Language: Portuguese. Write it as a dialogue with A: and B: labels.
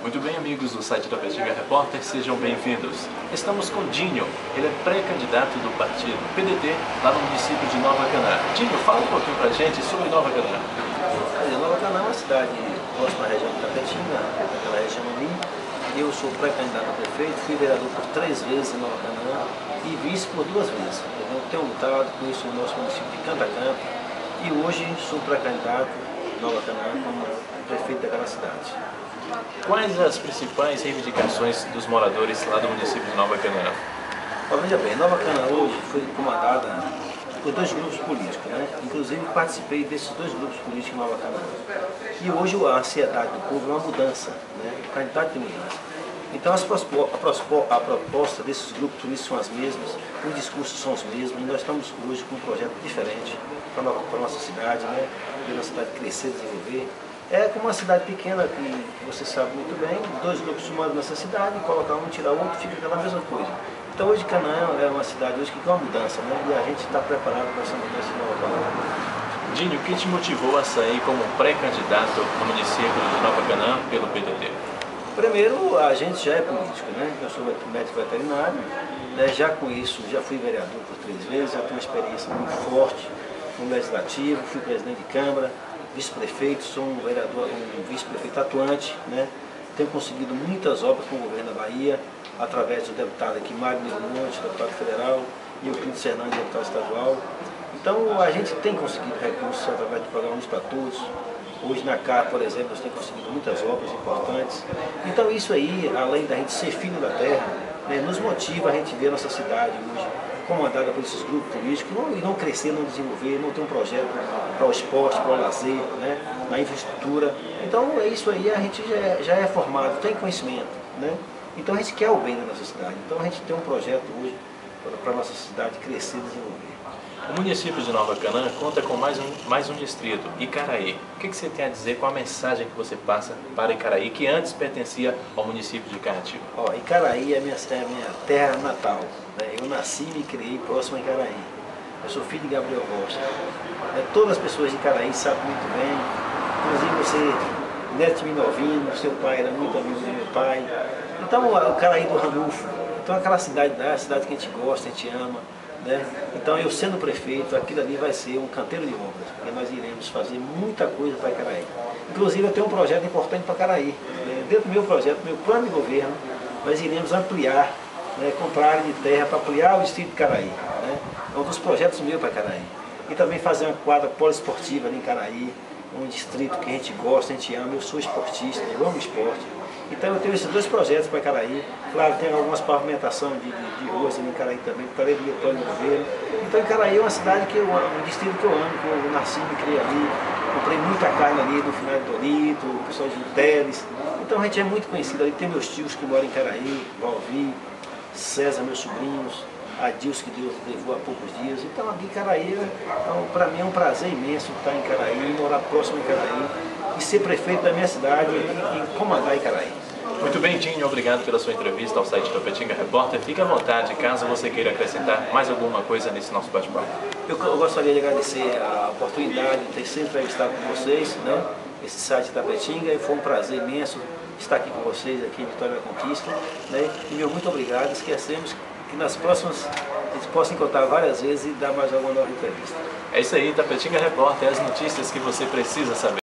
A: Muito bem, amigos do site da Petinga Repórter, sejam bem-vindos. Estamos com Dinho, ele é pré-candidato do partido PDT lá no município de Nova Canaã. Dinho, fala um pouquinho pra gente sobre Nova Canaã.
B: Nova Canaã é uma cidade próxima à região de Tapetinga, naquela região ali. Eu sou pré-candidato a prefeito, fui vereador por três vezes em Nova Canaã e vice por duas vezes. Eu tenho lutado, conheço o nosso município de Canta Canto e hoje sou pré-candidato Nova Canaã como prefeito daquela cidade.
A: Quais as principais reivindicações dos moradores lá do município de Nova Canaã?
B: veja bem, Nova Canaã hoje foi comandada por dois grupos políticos, né? Inclusive participei desses dois grupos políticos em Nova Canaã. E hoje a ansiedade do povo é uma mudança, né? O candidato de mudança. Então as, a, a proposta desses grupos políticos são as mesmas, os discursos são os mesmos, e nós estamos hoje com um projeto diferente para a nossa cidade, né? Para a nossa cidade crescer, desenvolver. É como uma cidade pequena que você sabe muito bem, dois grupos sumados nessa cidade, colocar um, tirar outro, fica aquela mesma coisa. Então hoje Canaã é uma cidade hoje que quer uma mudança, né? E a gente está preparado para essa mudança de Nova Canaã.
A: Dinho, o que te motivou a sair como pré-candidato no município de Nova Canaã pelo PDT?
B: Primeiro, a gente já é político, né? Eu sou médico veterinário, né? já conheço, já fui vereador por três vezes, já tenho uma experiência muito forte no legislativo, fui presidente de Câmara, vice-prefeito, sou um vereador, um vice-prefeito atuante, né? Tenho conseguido muitas obras com o governo da Bahia, através do deputado aqui, Mário Monte, deputado federal, e o Clínio Fernandes, deputado estadual. Então a gente tem conseguido recursos através do programa para Todos. Hoje na CAR, por exemplo, nós temos conseguido muitas obras importantes. Então isso aí, além da gente ser filho da terra, né, nos motiva a gente ver a nossa cidade hoje comandada por esses grupos políticos, não, e não crescer, não desenvolver, não ter um projeto para o esporte, para o lazer, né, na infraestrutura. Então é isso aí, a gente já é, já é formado, tem conhecimento. Né? Então a gente quer o bem da nossa cidade. Então a gente tem um projeto hoje para a nossa cidade crescer e desenvolver.
A: O município de Nova Canaã conta com mais um, mais um distrito, Icaraí. O que, que, você tem a dizer, qual a mensagem que você passa para Icaraí, que antes pertencia ao município de Caratiba?
B: Ó, Icaraí é minha, é minha terra natal. Né? Eu nasci e me criei próximo a Icaraí. Eu sou filho de Gabriel Rocha. É, todas as pessoas de Icaraí sabem muito bem, inclusive você, Neto Minovino, seu pai era muito amigo do meu pai. Então, o Icaraí do Ranulfo. Então, aquela cidade, a cidade que a gente gosta, a gente ama. Né? Então, eu sendo prefeito, aquilo ali vai ser um canteiro de obras, porque nós iremos fazer muita coisa para Caraí. Inclusive, eu tenho um projeto importante para Caraí. Né? Dentro do meu projeto, meu plano de governo, nós iremos ampliar, né, comprar área de terra para ampliar o distrito de Caraí. Né? É um dos projetos meus para Caraí. E também fazer uma quadra poliesportiva ali em Caraí, um distrito que a gente gosta, a gente ama. Eu sou esportista, eu amo esporte. Então eu tenho esses dois projetos para Caraí. Claro, tem algumas pavimentações de, de, de ruas em Caraí também, por lei do plano do governo. Então Caraí é uma cidade que eu amo, um distrito que eu amo, que eu nasci e criei ali. Comprei muita carne ali no final de Dorito, o pessoal de Teles. Então a gente é muito conhecido ali. Tem meus tios que moram em Caraí, Valvi, César, meus sobrinhos, Adilson que Deus levou há poucos dias. Então aqui em Caraí, então, para mim é um prazer imenso estar em Caraí, morar próximo em Caraí e ser prefeito da minha cidade e comandar Icaraí.
A: Muito bem, Dinho, obrigado pela sua entrevista ao site do Petinga Repórter. Fique à vontade, caso você queira acrescentar mais alguma coisa nesse nosso bate-papo.
B: Eu, eu, gostaria de agradecer a oportunidade de ter sempre entrevistado com vocês, né? esse site da e foi um prazer imenso estar aqui com vocês, aqui em Vitória da Conquista. Né? E meu muito obrigado, esquecemos que nas próximas a gente possa encontrar várias vezes e dar mais alguma nova entrevista.
A: É isso aí, Tapetinga Repórter, as notícias que você precisa saber.